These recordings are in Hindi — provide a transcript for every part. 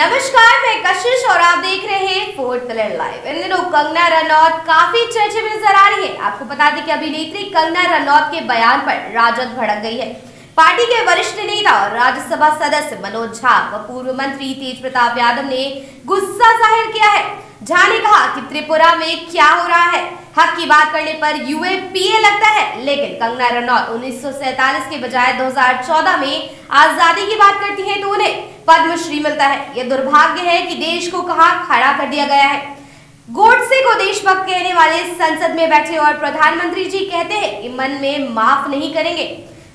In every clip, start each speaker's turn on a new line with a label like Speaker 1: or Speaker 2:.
Speaker 1: नमस्कार, मैं कशिश और आप देख रहे हैं फोर्थ लाइव। इन दिनों कंगना रनौत काफ़ी चर्चे में नज़र आ रही है। आपको बता दें कि अभिनेत्री कंगना रनौत के बयान पर राजद भड़क गई है। पार्टी के वरिष्ठ नेता और राज्यसभा सदस्य मनोज झा व पूर्व मंत्री तेज प्रताप यादव ने गुस्सा ज़ाहिर किया है। झा ने कहा कि त्रिपुरा में क्या हो रहा है? हक की बात करने पर यूएपीए लगता है, लेकिन कंगना रनौत उन्नीस के बजाय 2014 में आज़ादी की बात करती हैं तो उन्हें पद्मश्री मिलता है। यह दुर्भाग्य है कि देश को कहा खड़ा कर दिया गया है। गोडसे को देशभक्त कहने वाले संसद में बैठे और प्रधानमंत्री जी कहते हैं कि मन में माफ़ नहीं करेंगे।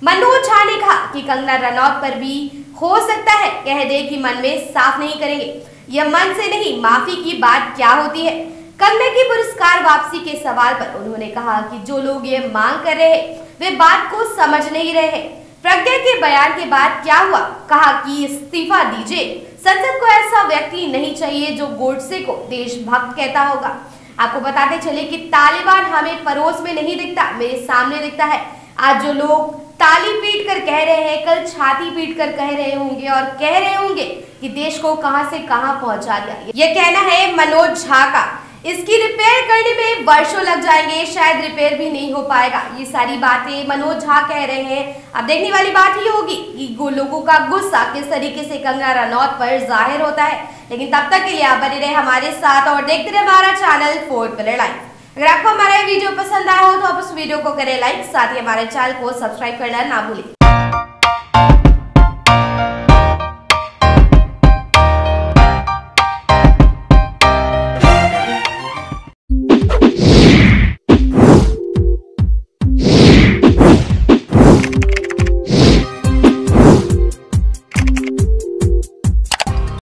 Speaker 1: मनोज झा ने कहा कि कंगना रनौत पर भी हो सकता है, कह दे कि मन में साफ़ नहीं करेंगे। यह मन से नहीं, माफ़ी की बात क्या होती है? कंगना की पुरस्कार वापसी के सवाल पर उन्होंने कहा कि जो लोग ये मांग कर रहे हैं, वे बात को समझ नहीं रहे प्रज्ञा के बयान के बाद क्या हुआ? कहा कि इस्तीफा दीजिए। संसद को ऐसा व्यक्ति नहीं चाहिए जो गोडसे को देशभक्त कहता होगा। आपको बताते चले कि तालिबान हमें पड़ोस में नहीं दिखता, मेरे सामने दिखता है। आज जो लोग ताली पीट कर कह रहे हैं, कल छाती पीट कर कह रहे होंगे और कह रहे होंगे कि देश को कहाँ से कहाँ पहुँचा दिया। यह कहना है मनोज झा का। इसकी रिपेयर करने में वर्षों लग जाएँगे, शायद रिपेयर भी नहीं हो पाएगा। ये सारी बातें मनोज झा कह रहे हैं। अब देखने वाली बात ही होगी कि लोगों का गुस्सा किस तरीके से कंगना रनौत पर ज़ाहिर होता है। लेकिन तब तक के लिए आप बने रहे हमारे साथ और देखते रहे हमारा चैनल फोर पिलर लाइव अगर आपको हमारा वीडियो पसंद आया हो तो आप उस वीडियो को करें लाइक साथ ही हमारे चैनल को सब्सक्राइब करना ना भूलें।